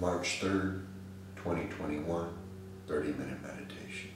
March 3rd, 2021, 30 minute meditation.